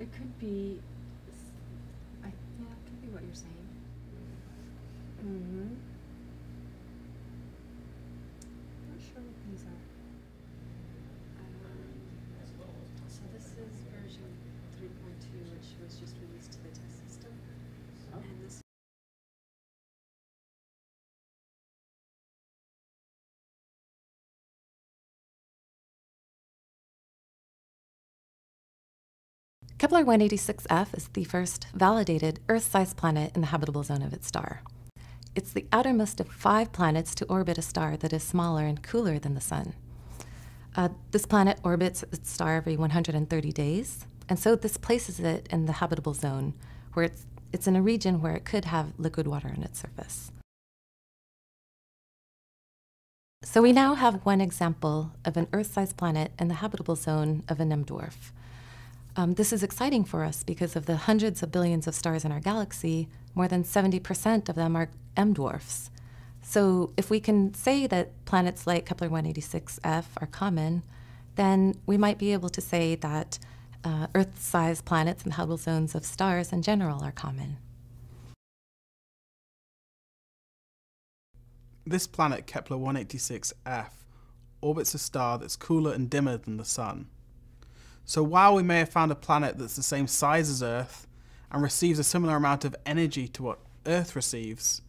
It could be. I, yeah, it could be what you're saying. Mm-hmm. Not Kepler 186f is the first validated Earth sized planet in the habitable zone of its star. It's the outermost of five planets to orbit a star that is smaller and cooler than the Sun. Uh, this planet orbits its star every 130 days, and so this places it in the habitable zone, where it's, it's in a region where it could have liquid water on its surface. So we now have one example of an Earth sized planet in the habitable zone of an M dwarf. Um, this is exciting for us because of the hundreds of billions of stars in our galaxy, more than 70% of them are M dwarfs. So, if we can say that planets like Kepler 186f are common, then we might be able to say that uh, Earth sized planets and habitable zones of stars in general are common. This planet, Kepler 186f, orbits a star that's cooler and dimmer than the Sun. So while we may have found a planet that's the same size as Earth and receives a similar amount of energy to what Earth receives,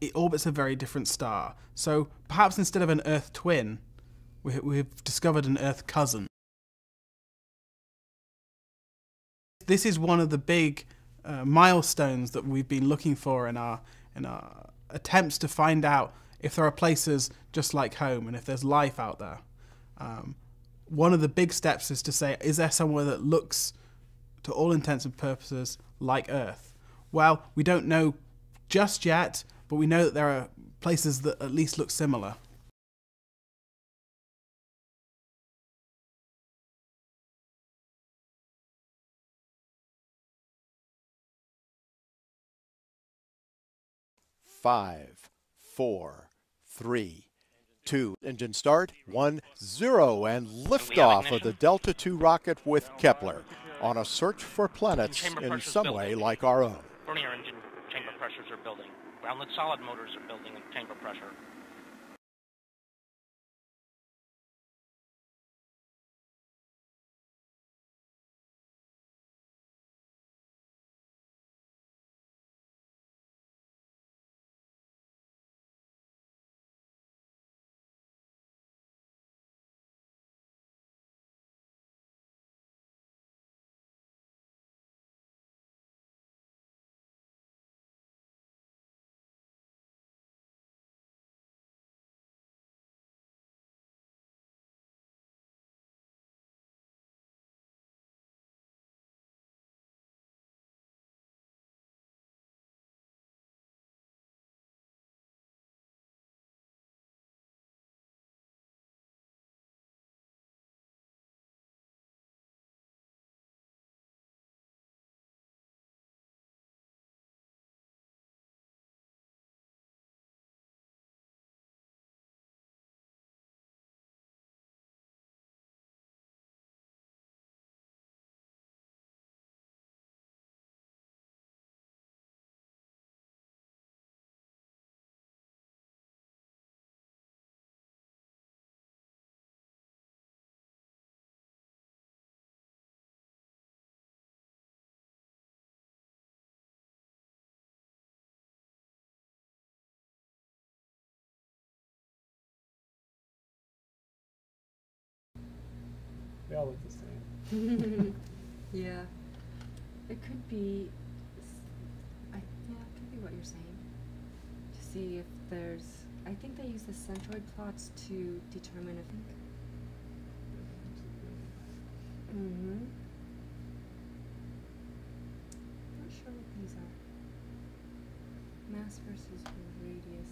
it orbits a very different star. So perhaps instead of an Earth twin, we, we've discovered an Earth cousin. This is one of the big uh, milestones that we've been looking for in our in our attempts to find out if there are places just like home and if there's life out there. Um, one of the big steps is to say, is there somewhere that looks, to all intents and purposes, like Earth? Well, we don't know just yet, but we know that there are places that at least look similar. Five, four, three, two. Engine start. One, zero, and liftoff of the Delta II rocket with Kepler on a search for planets in some way like our own. Vernier engine chamber pressures are building. Ground-lit solid motors are building and chamber pressure. They all look the same. yeah. It could be. I, yeah, it could be what you're saying. To see if there's. I think they use the centroid plots to determine if. Mm-hmm. Not sure what these are. Mass versus radius,